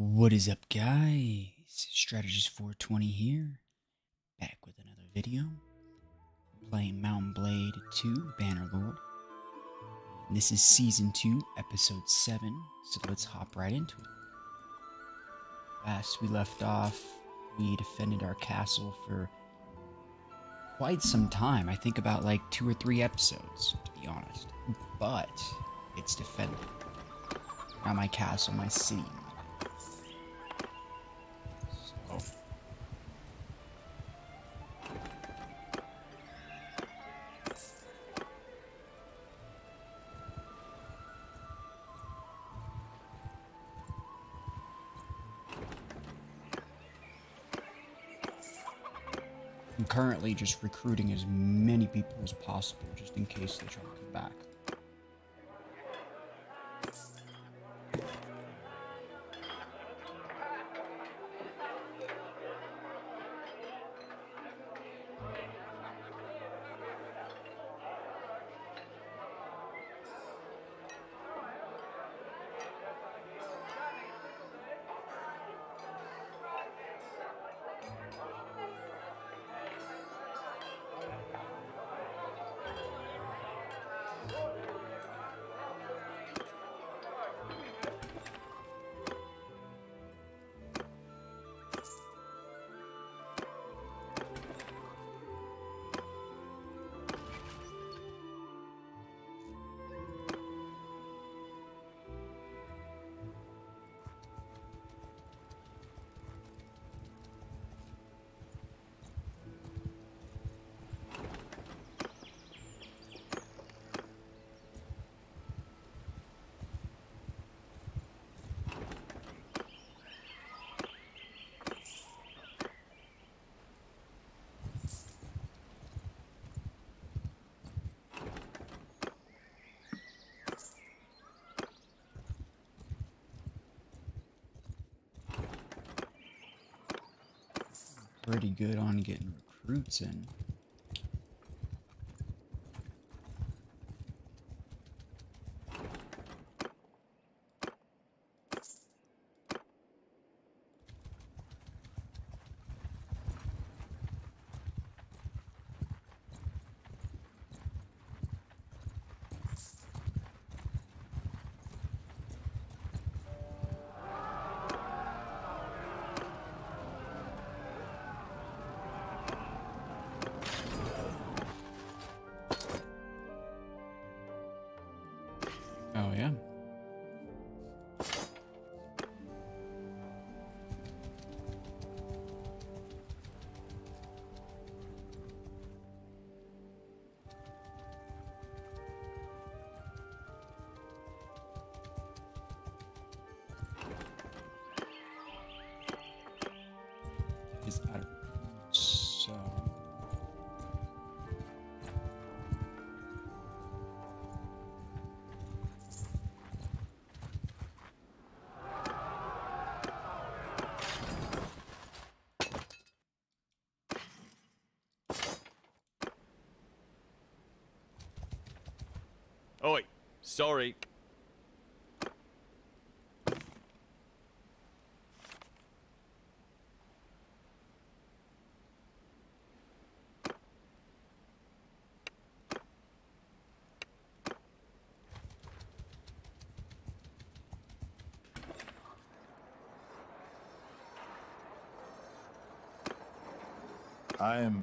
What is up, guys? Strategist 420 here, back with another video. Playing Mount and Blade 2 Bannerlord. And this is Season 2, Episode 7, so let's hop right into it. Last we left off, we defended our castle for quite some time. I think about like two or three episodes, to be honest. But it's defended. Now my castle, my city. Currently just recruiting as many people as possible just in case they try to come back. Good on getting recruits in. Sorry. I am.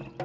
Alright.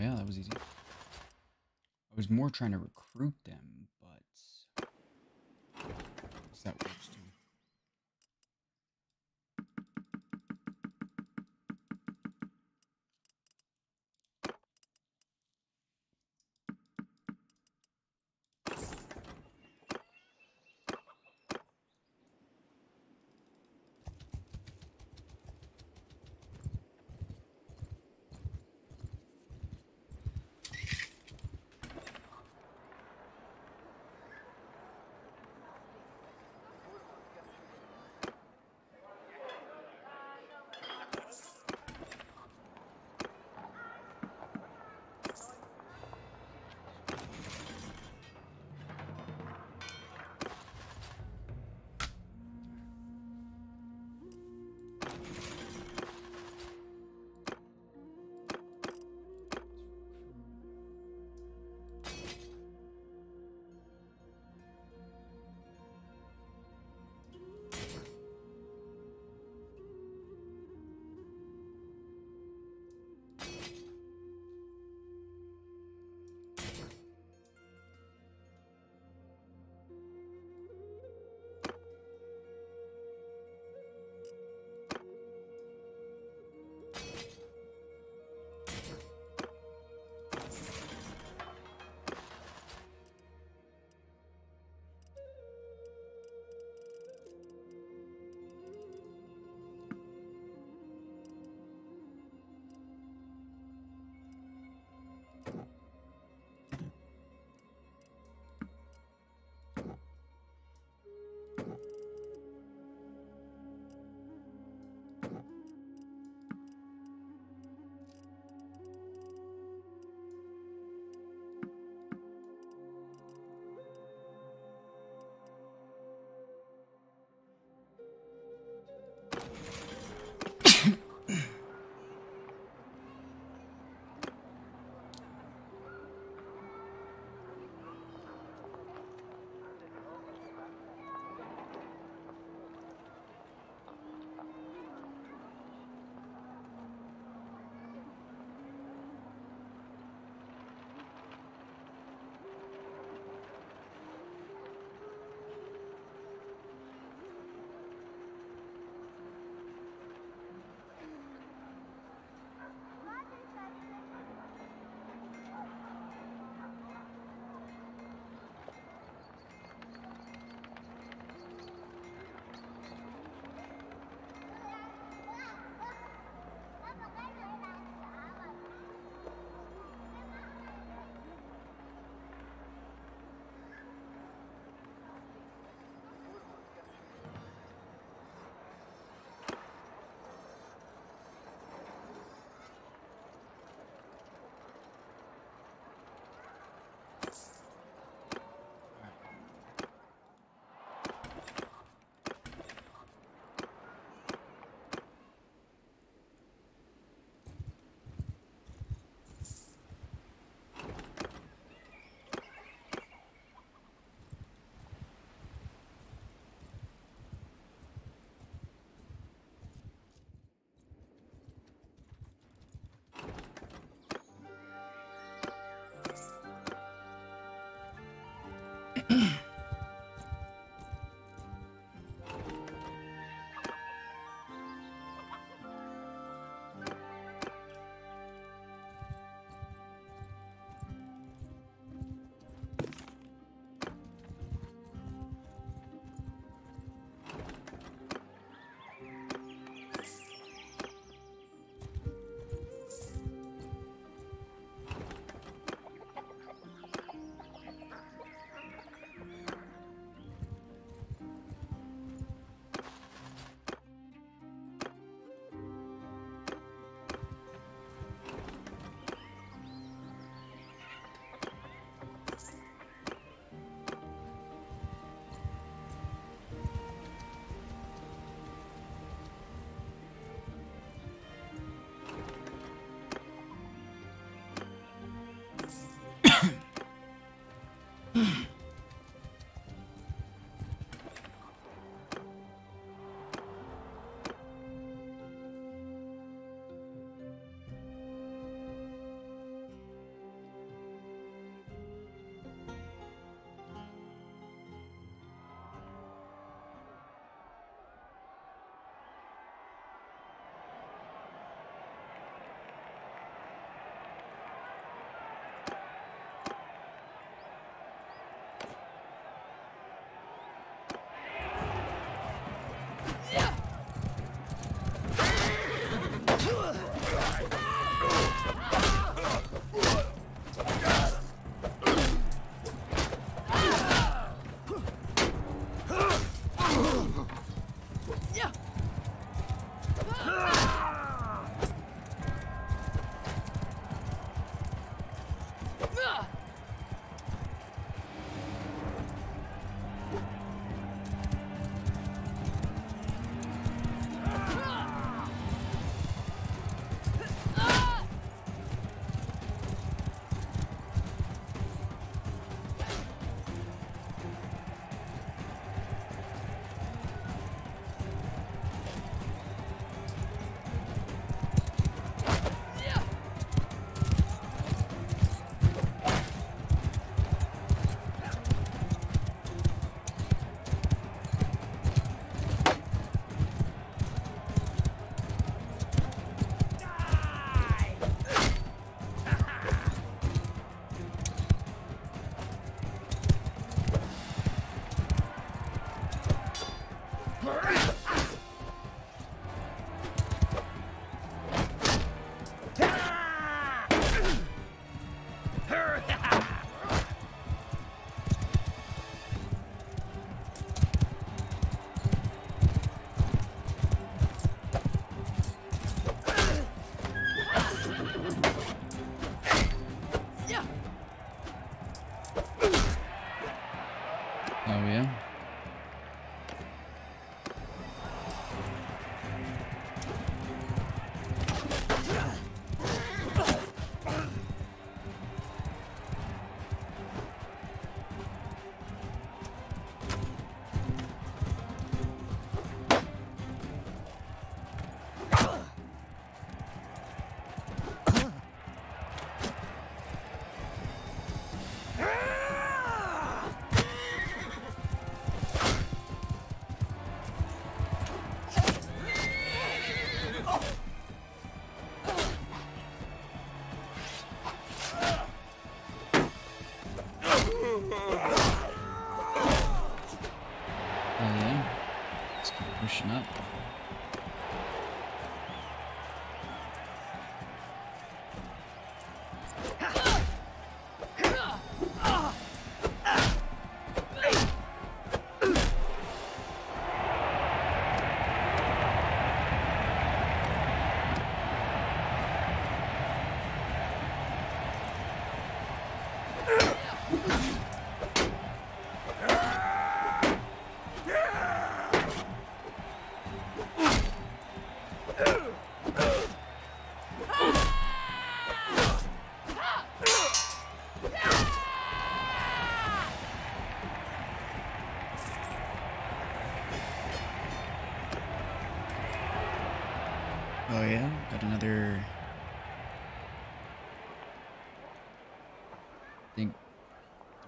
Yeah, that was easy. I was more trying to recruit them,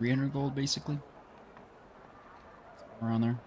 300 gold basically. Around there.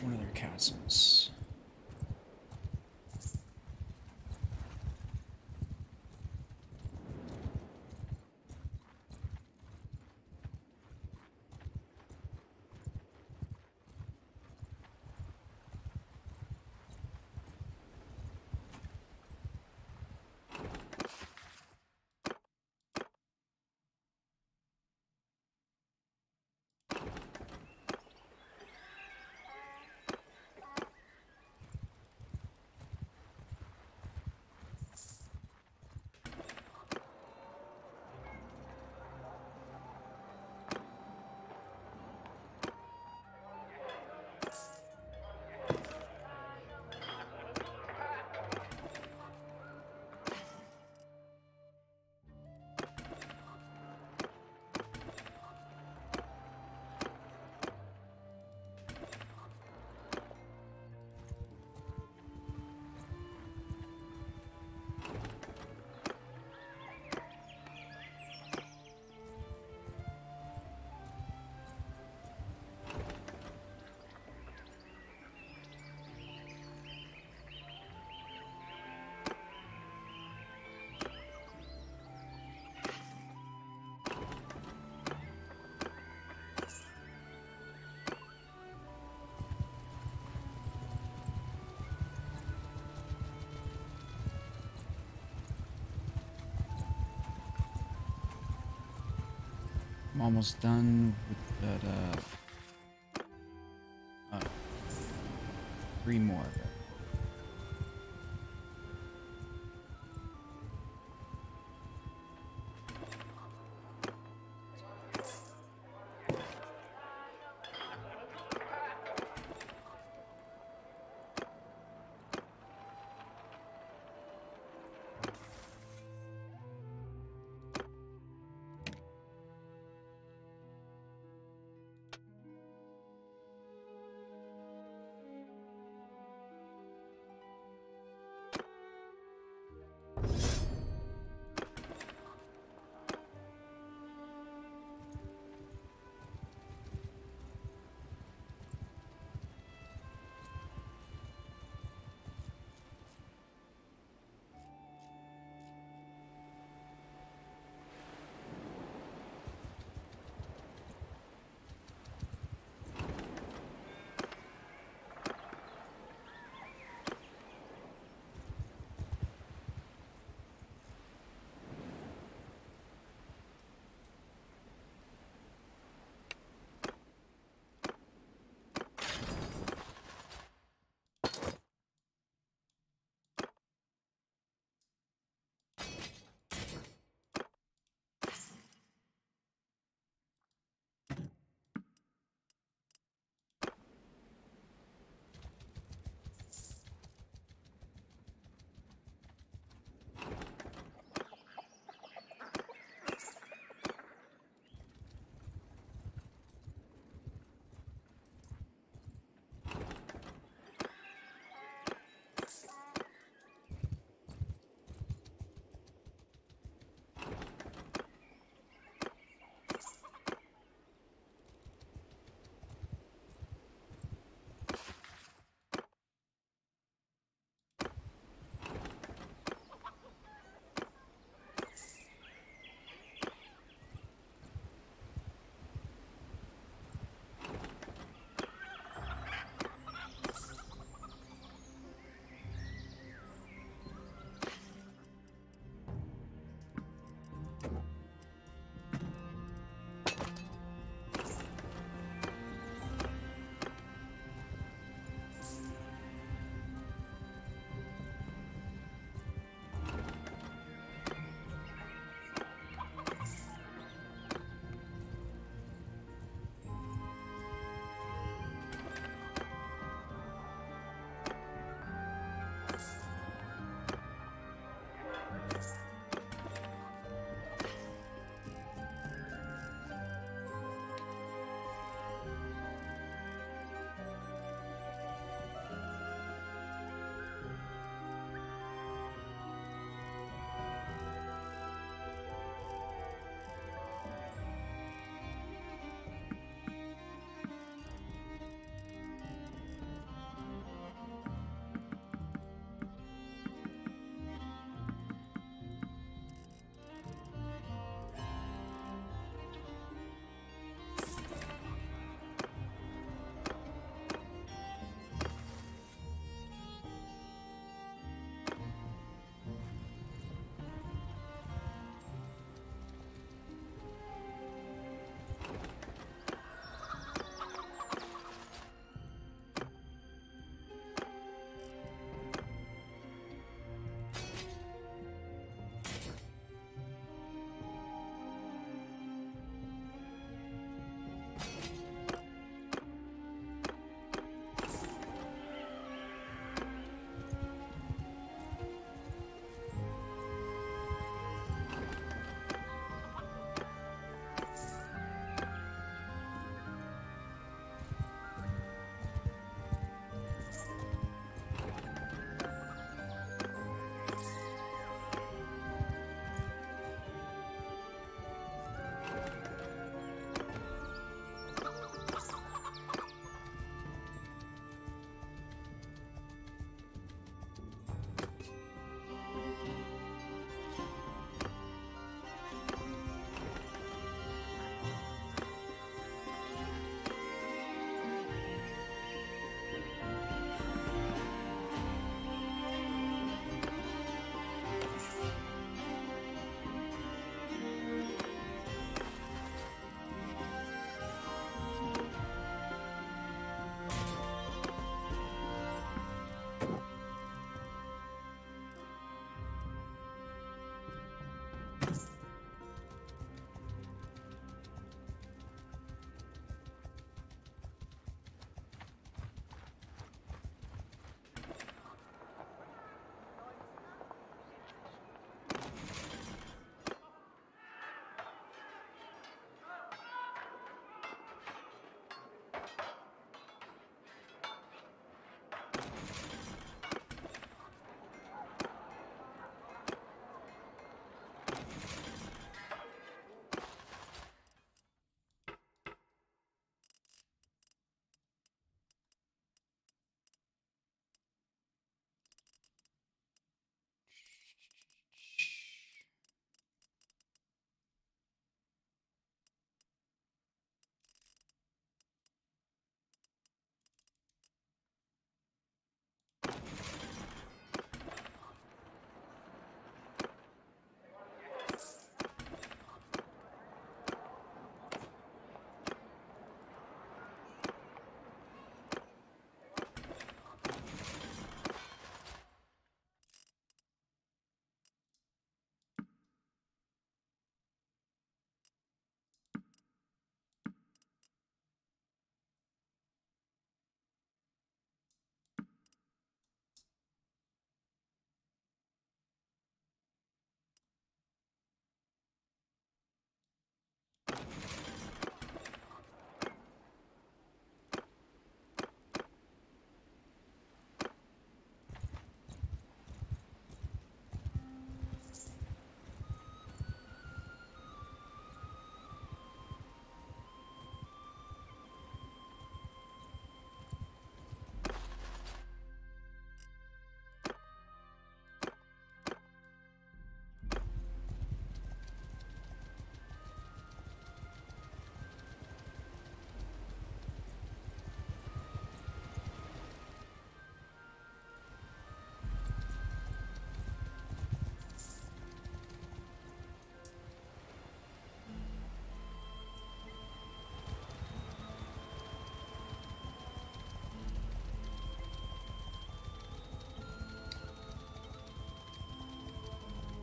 One of their castles. Almost done with that. Uh, uh, three more.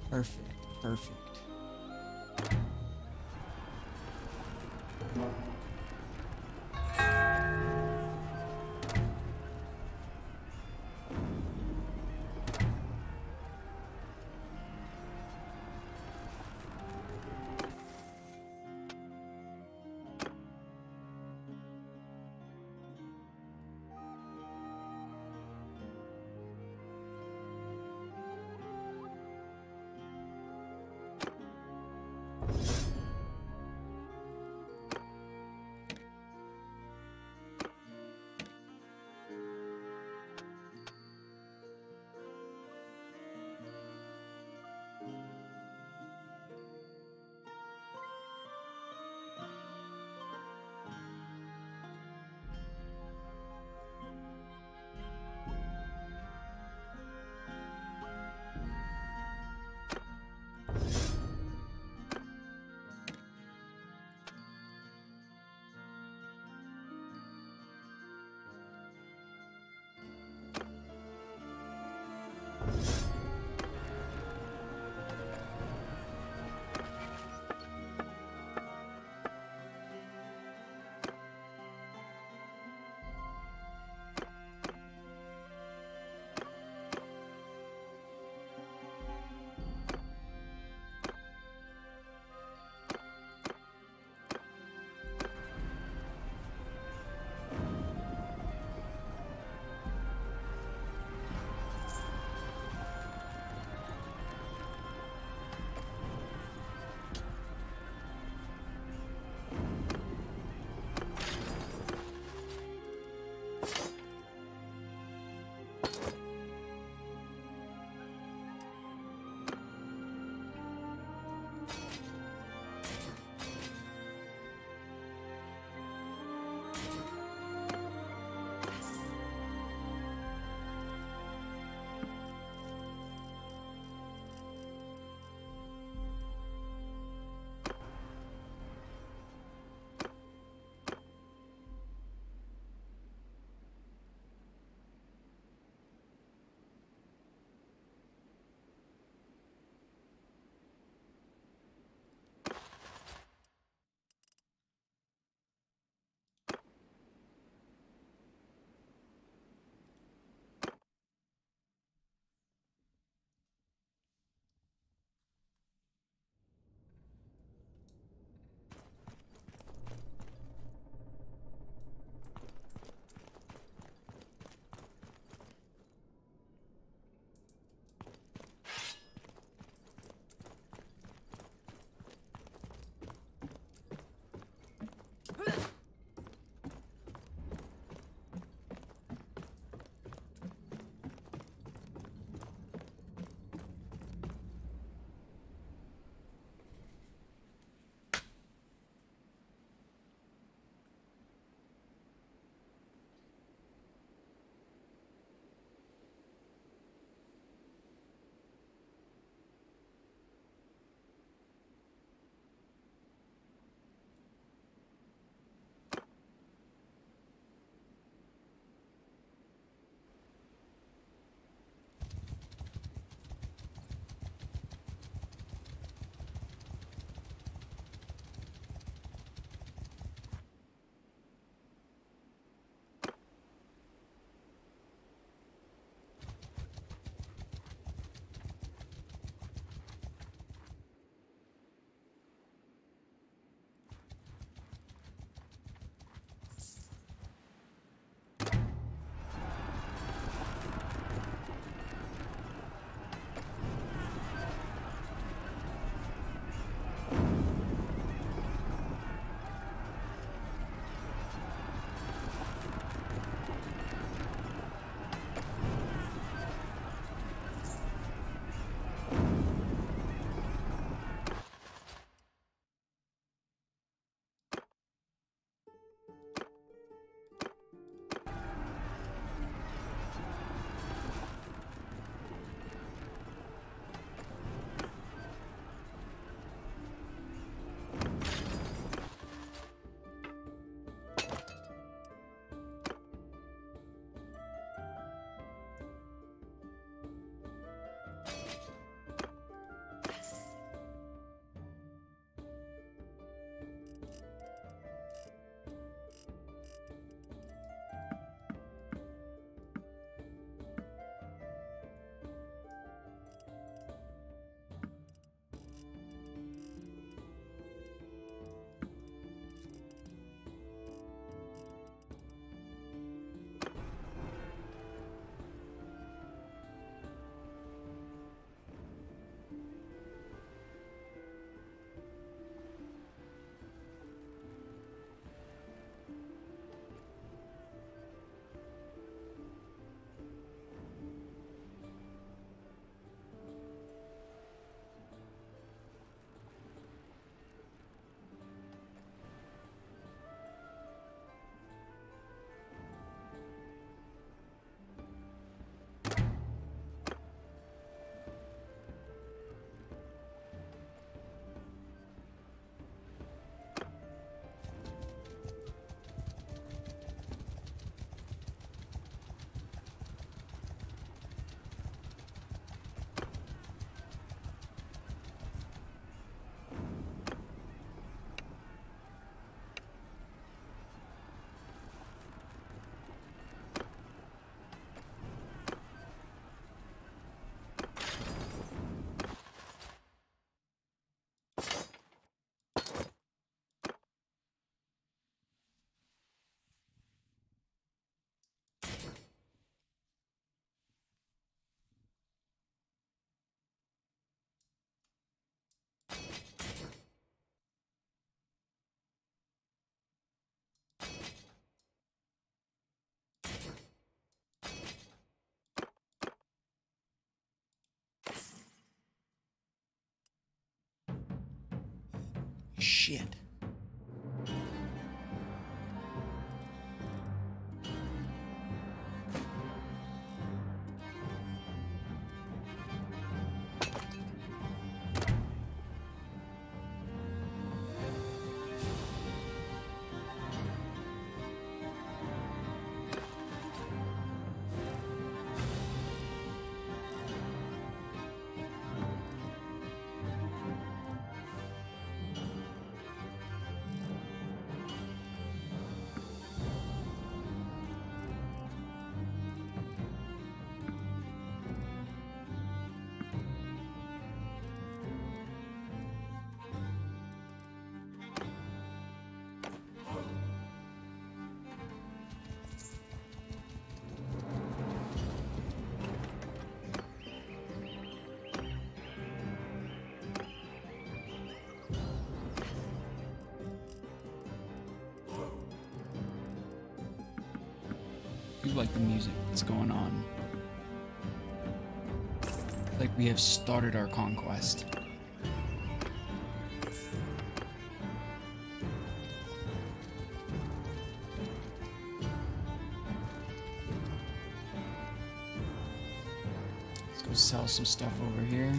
Perfect, perfect. Shit. Like the music that's going on. Like we have started our conquest. Let's go sell some stuff over here.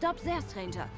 Stop there, stranger.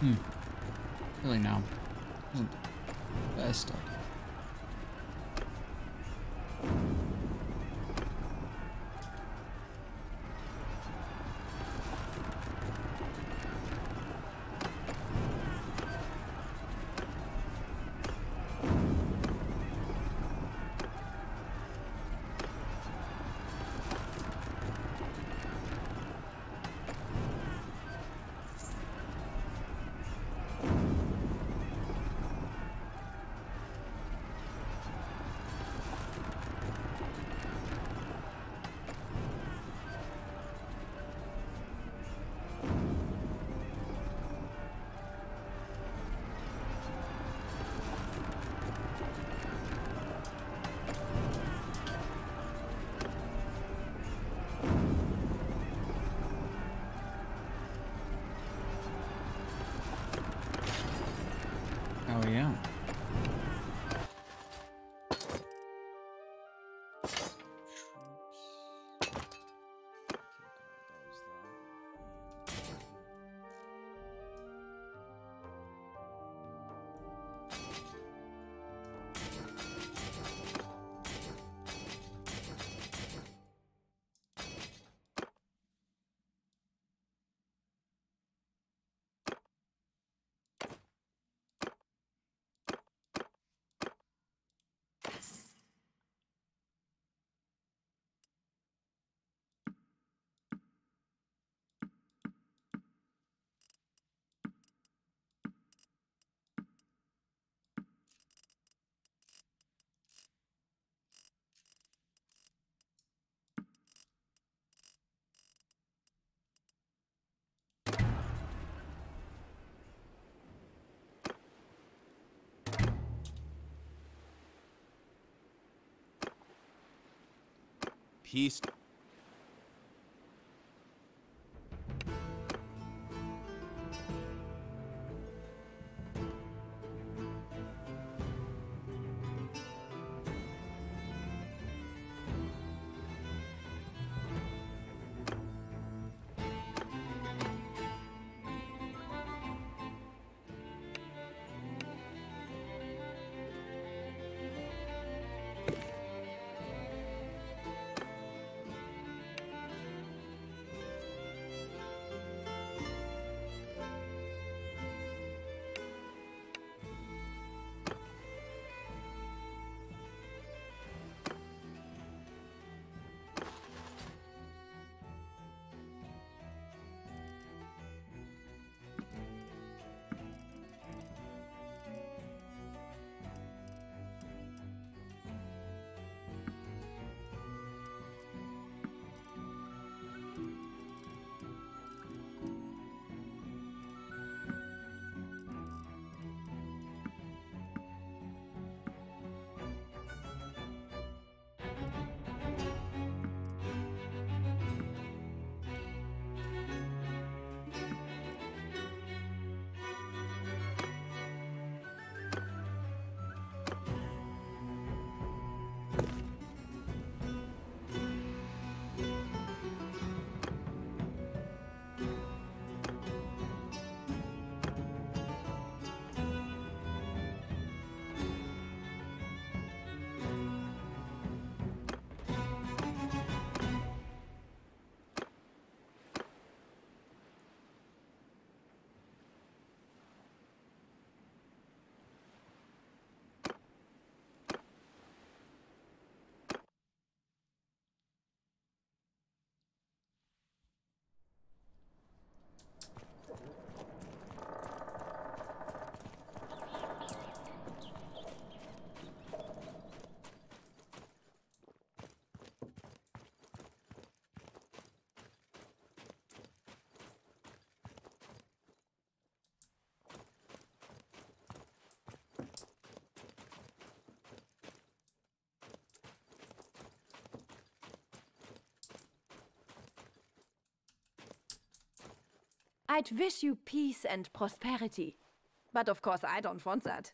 Hmm. Really no. Wasn't best idea. Peace. I'd wish you peace and prosperity. But of course, I don't want that.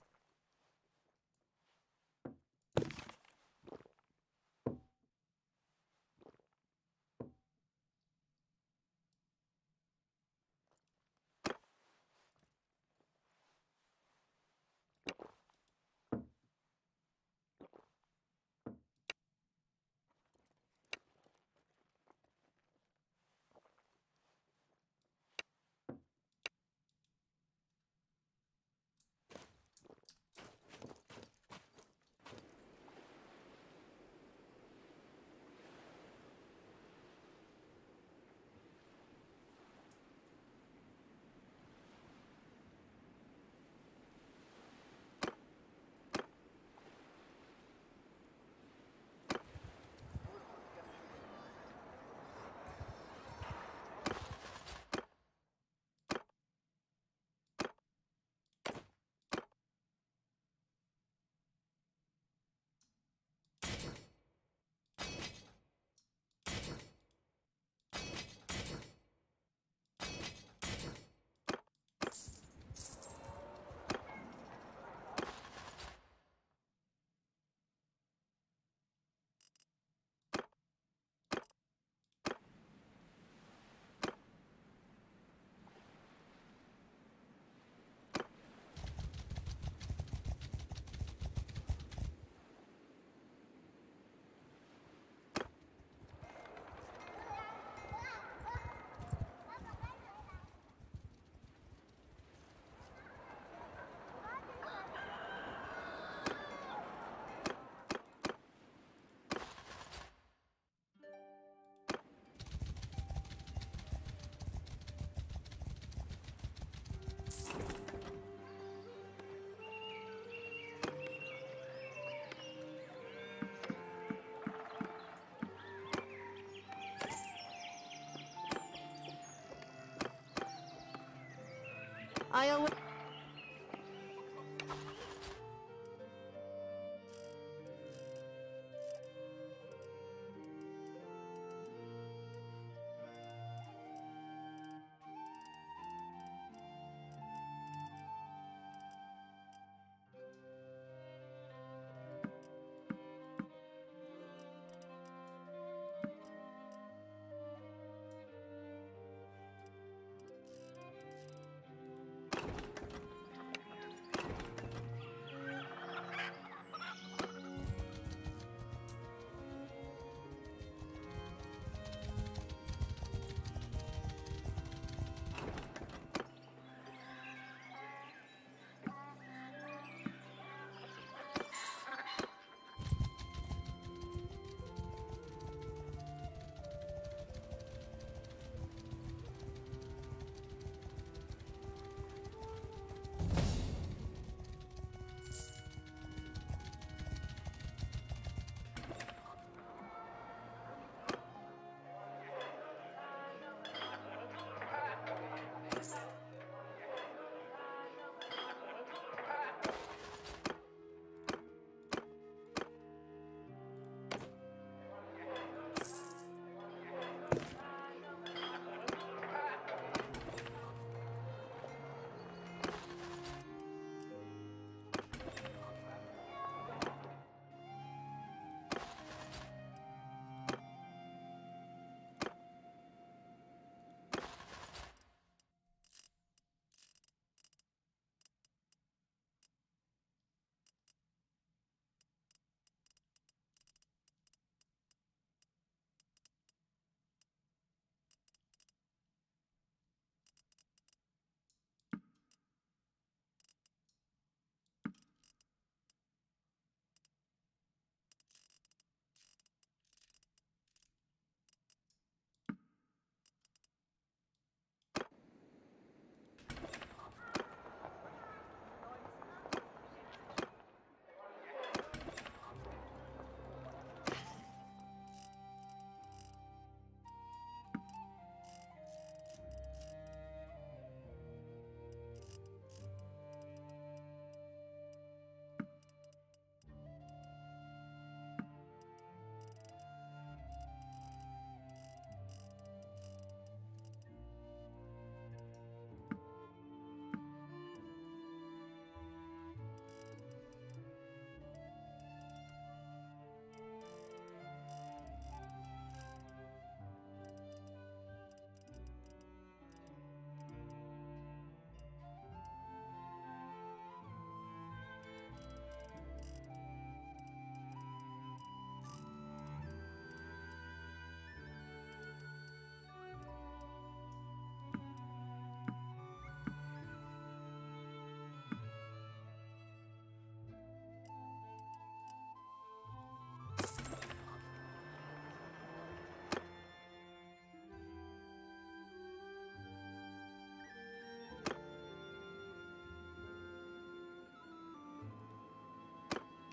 I'll.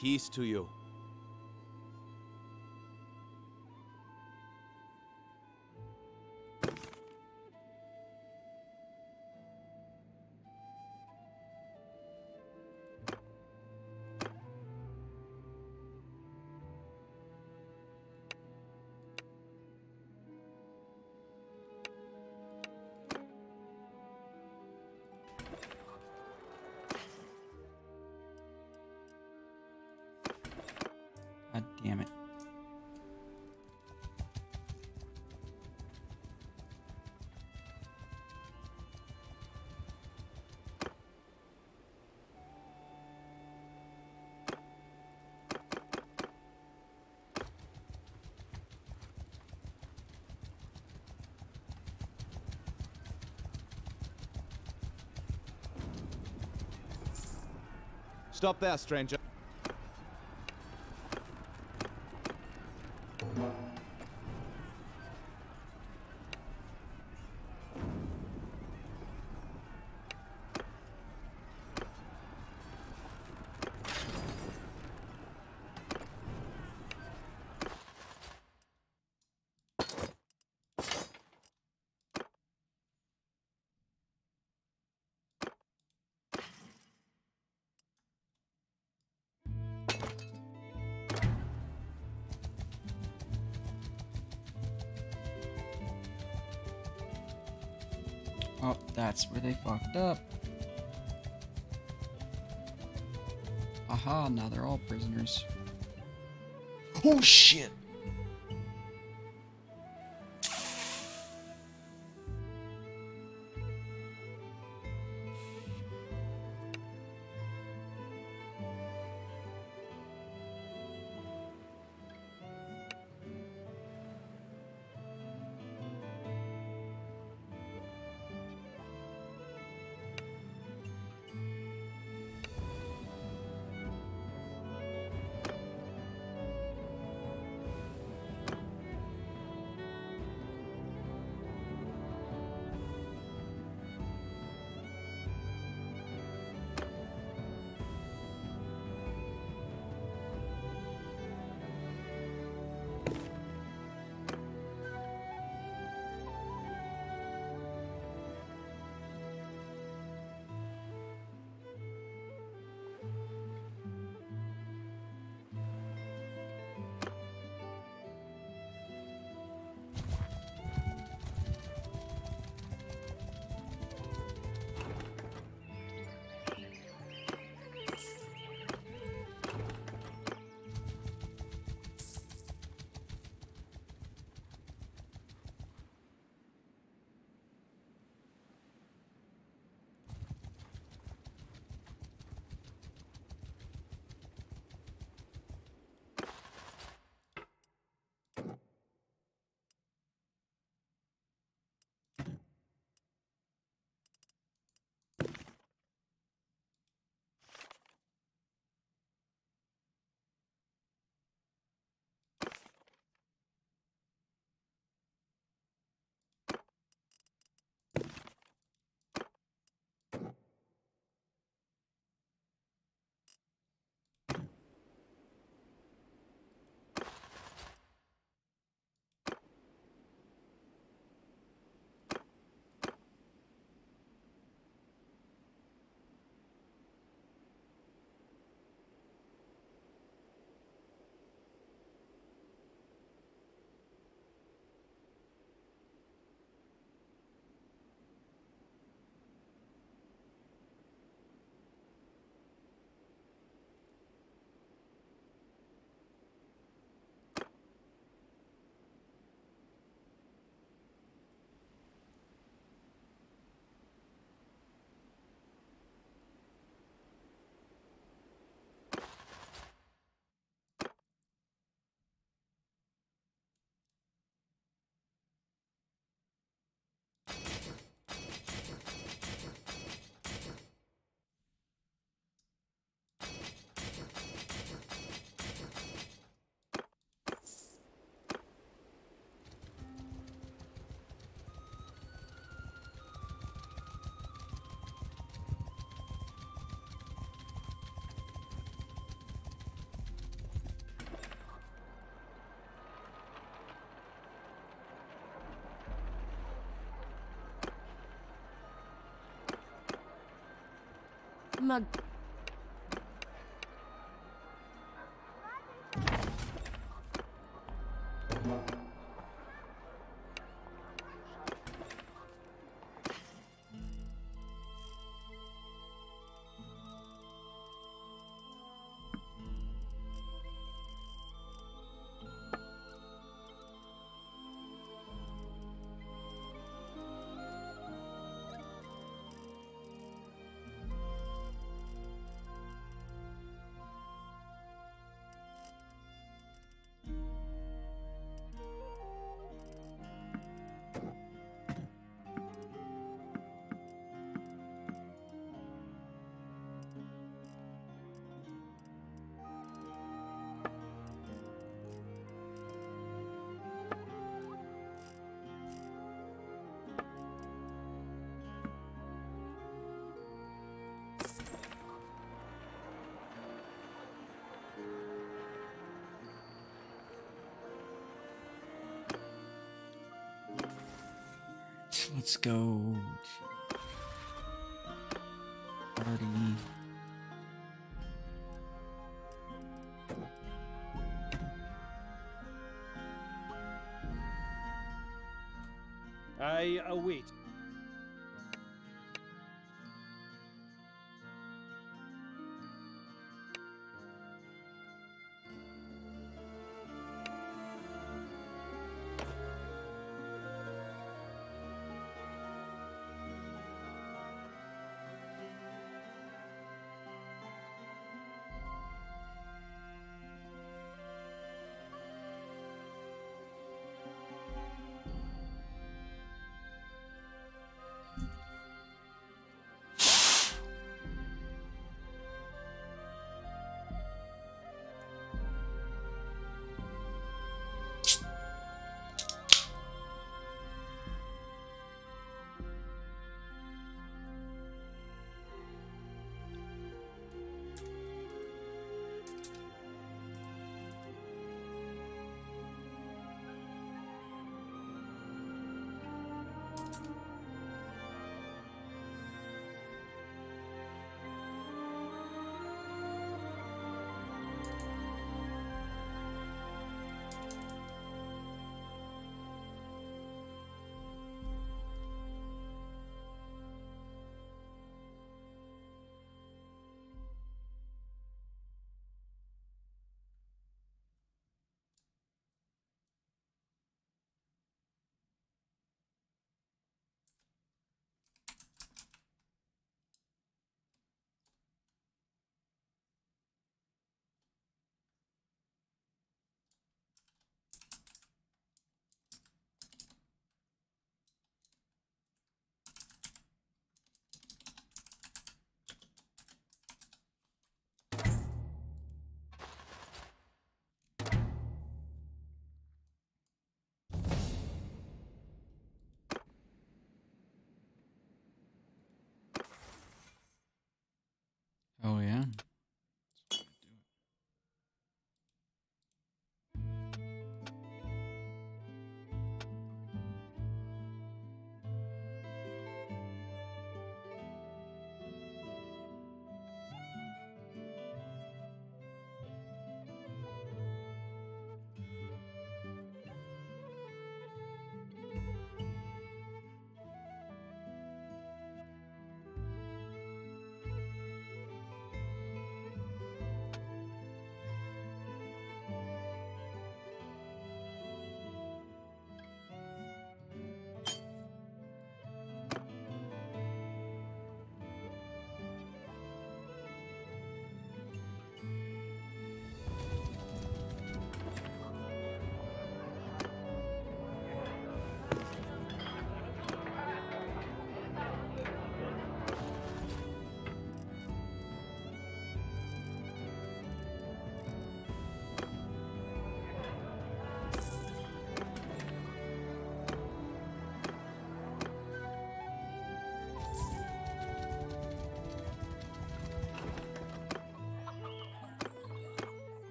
Peace to you. Damn it. Stop there, stranger. That's where they fucked up. Aha, now they're all prisoners. Oh shit! Mag Let's go party. I await.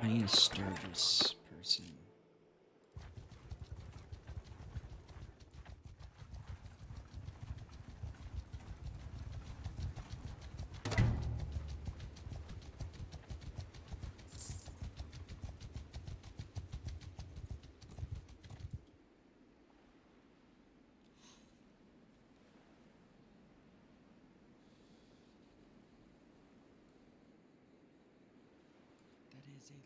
I need Sturgis person. That a lot.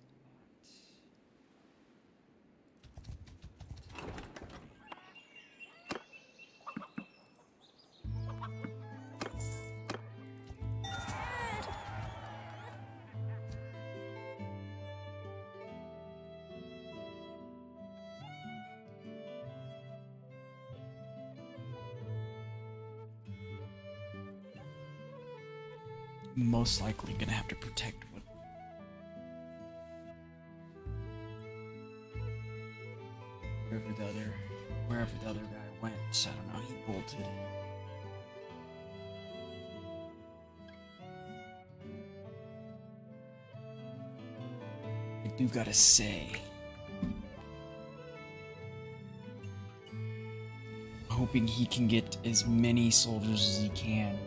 Most likely gonna have to protect gotta say. Hoping he can get as many soldiers as he can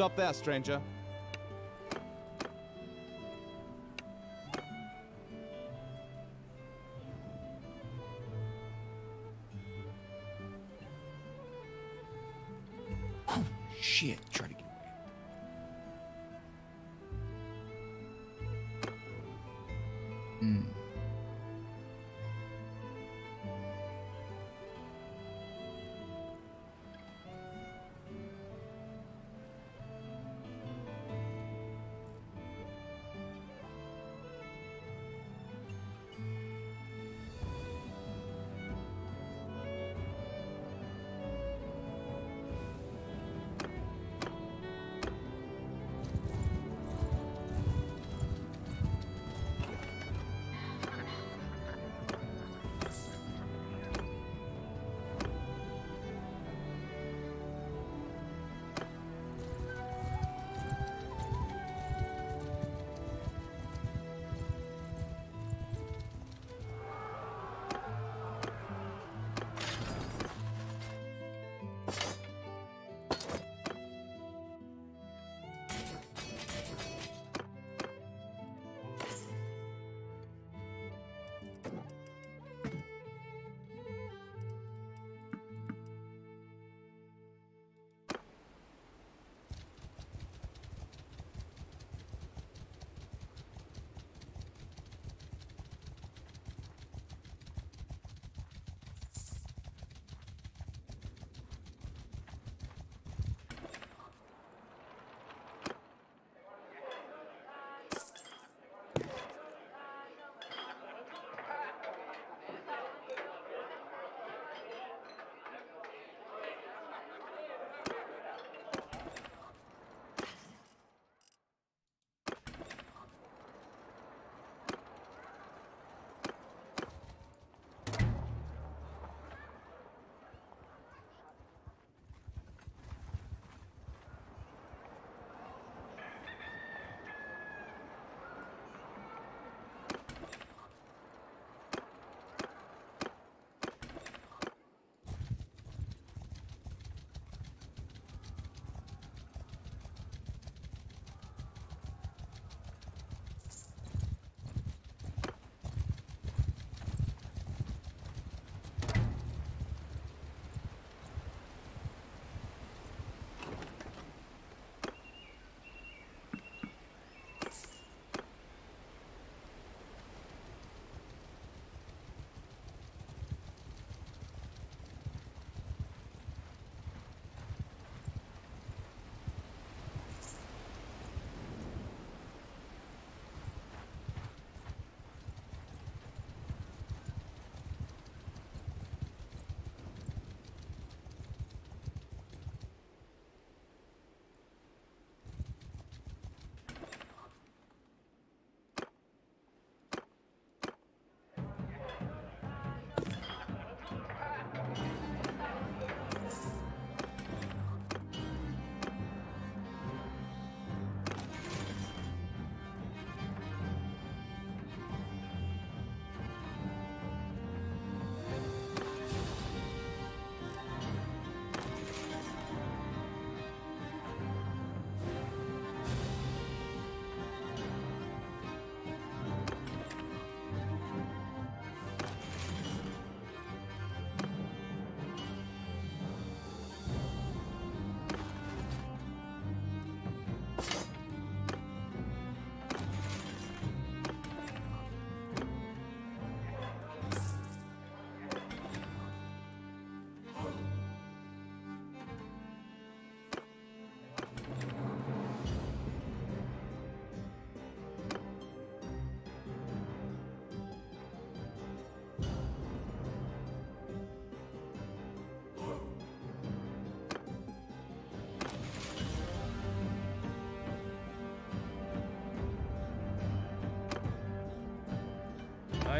Stop there, stranger.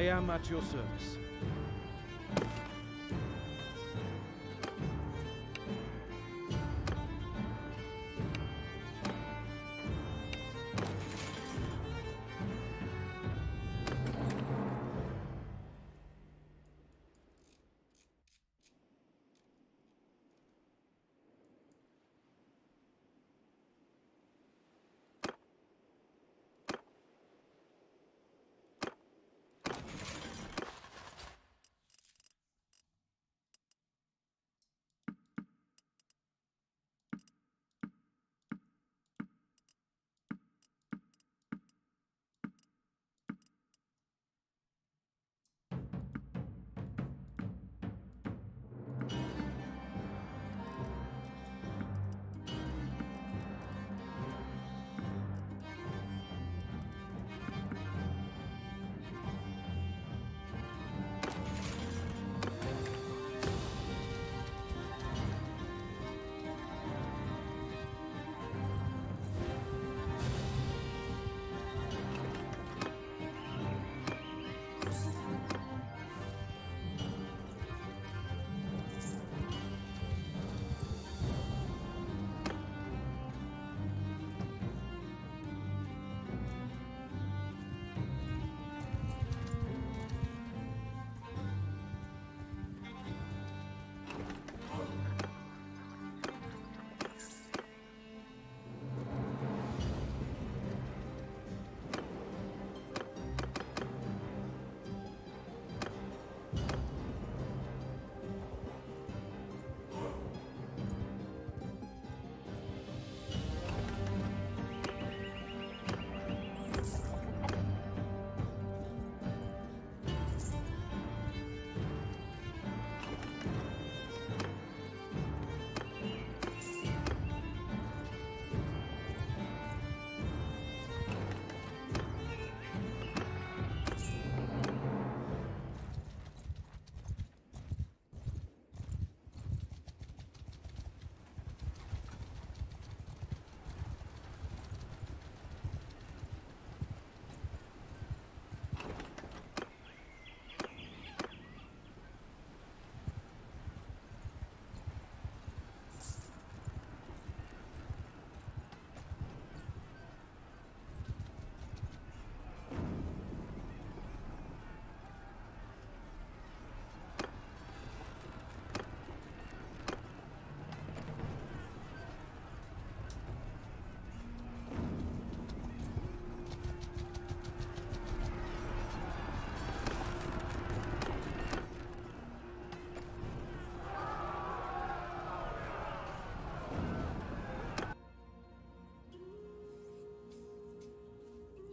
I am at your service.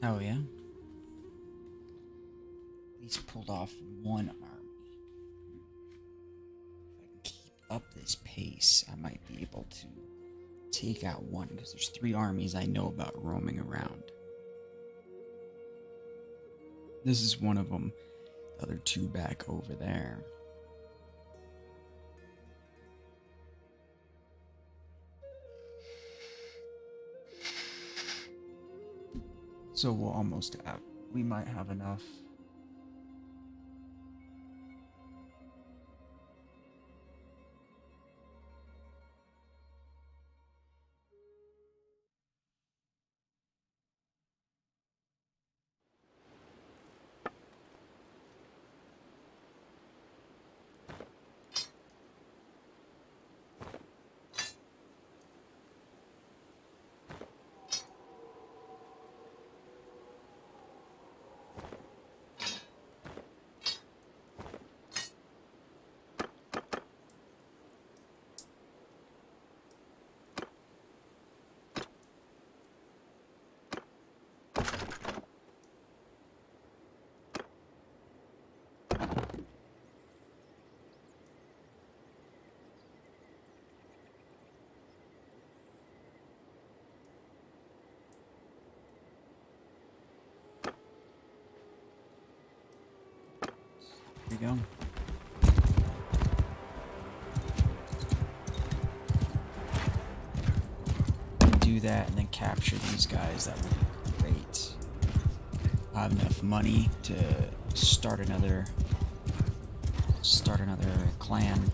Oh yeah. At least pulled off one army. If I can keep up this pace, I might be able to take out one because there's three armies I know about roaming around. This is one of them. The other two back over there. So we'll almost have. We might have enough. that and then capture these guys, that would be great. I have enough money to start another start another clan.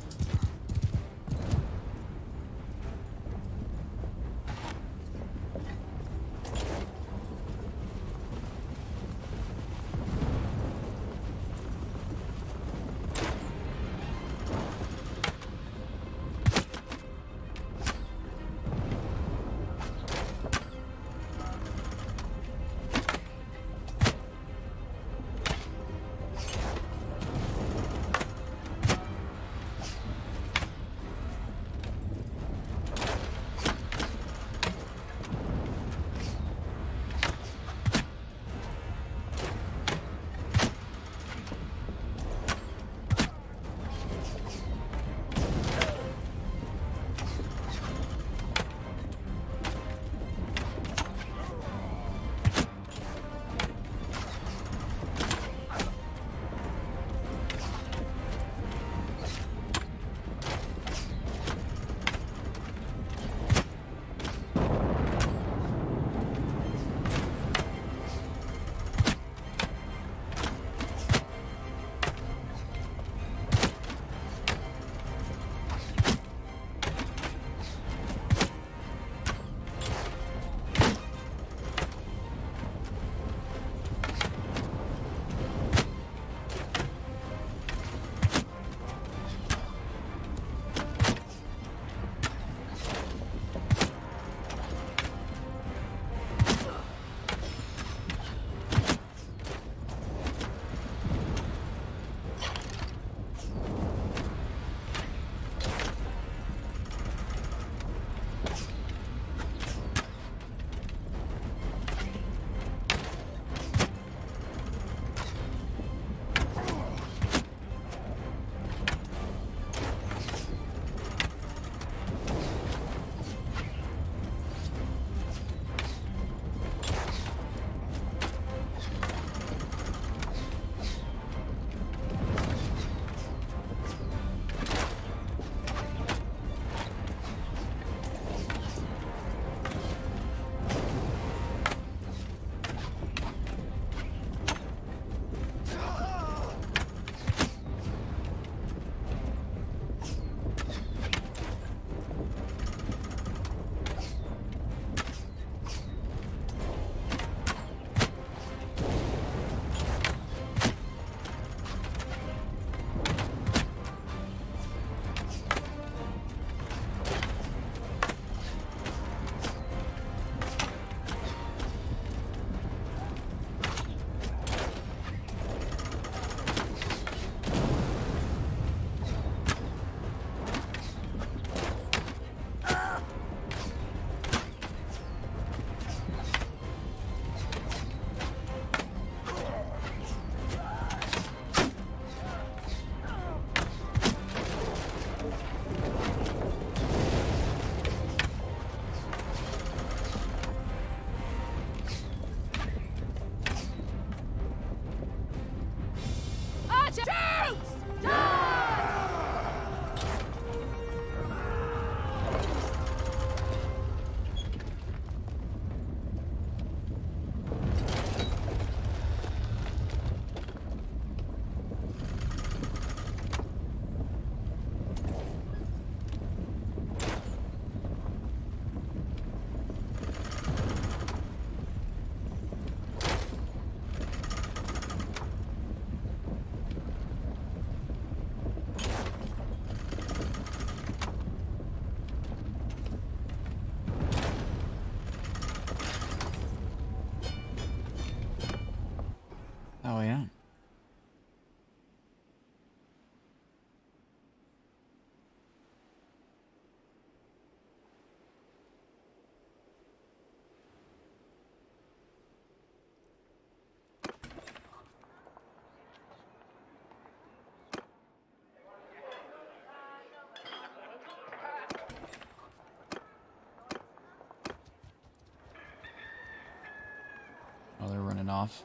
and off.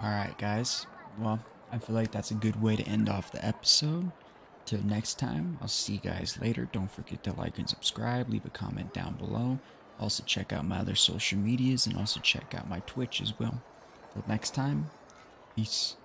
Alright guys, well, I feel like that's a good way to end off the episode. Till next time, I'll see you guys later. Don't forget to like and subscribe, leave a comment down below. Also check out my other social medias and also check out my Twitch as well. Till next time, peace.